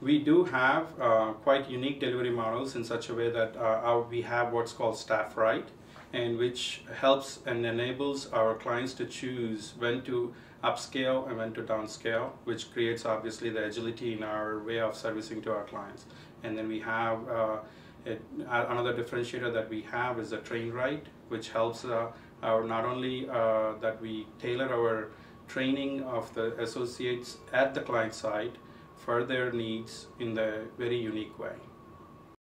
We do have uh, quite unique delivery models in such a way that uh, our, we have what's called staff right, and which helps and enables our clients to choose when to upscale and when to downscale, which creates obviously the agility in our way of servicing to our clients. And then we have uh, another differentiator that we have is the train right, which helps uh, our not only uh, that we tailor our training of the associates at the client side for their needs in the very unique way.